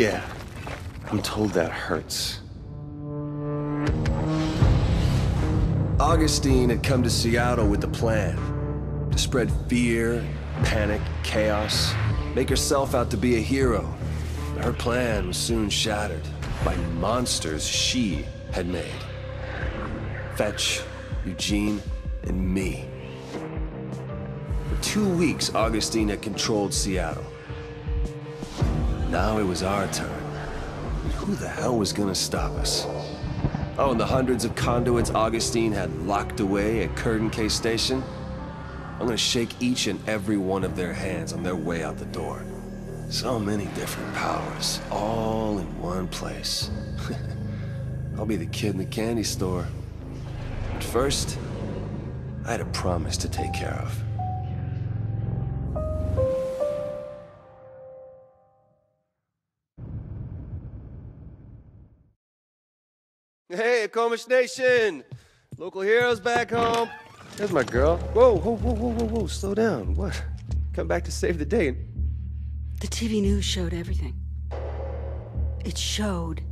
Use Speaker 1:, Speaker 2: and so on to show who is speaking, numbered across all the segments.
Speaker 1: Yeah, I'm told that hurts.
Speaker 2: Augustine had come to Seattle with a plan. To spread fear, panic, chaos, make herself out to be a hero. But her plan was soon shattered by monsters she had made. Fetch, Eugene, and me. For two weeks, Augustine had controlled Seattle. Now it was our turn. Who the hell was gonna stop us? Oh, and the hundreds of conduits Augustine had locked away at Curdun Cay Station? I'm gonna shake each and every one of their hands on their way out the door. So many different powers, all in one place. I'll be the kid in the candy store. But first, I had a promise to take care of. Hey, Akomish Nation! Local heroes back home. There's my girl. Whoa, whoa, whoa, whoa, whoa, whoa, slow down. What? Come back to save the day.
Speaker 3: The TV news showed everything. It showed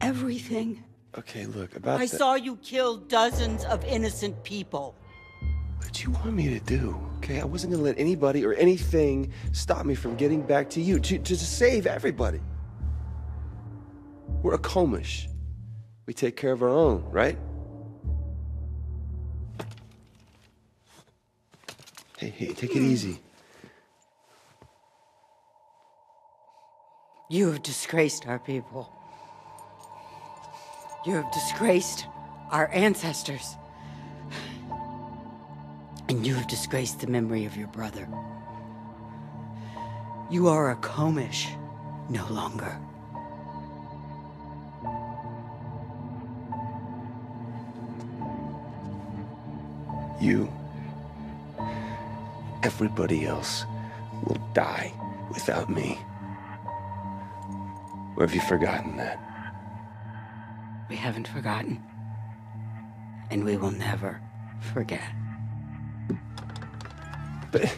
Speaker 3: everything.
Speaker 1: Okay, look, about
Speaker 4: I
Speaker 1: that-
Speaker 4: saw you kill dozens of innocent people.
Speaker 1: What did you want me to do? Okay, I wasn't gonna let anybody or anything stop me from getting back to you, to, to save everybody. We're Akomish. We take care of our own, right? Hey, hey, take it hmm. easy.
Speaker 4: You have disgraced our people. You have disgraced our ancestors. And you have disgraced the memory of your brother. You are Akomish no longer.
Speaker 1: You, everybody else, will die without me. Or have you forgotten that?
Speaker 4: We haven't forgotten. And we will never forget.
Speaker 1: But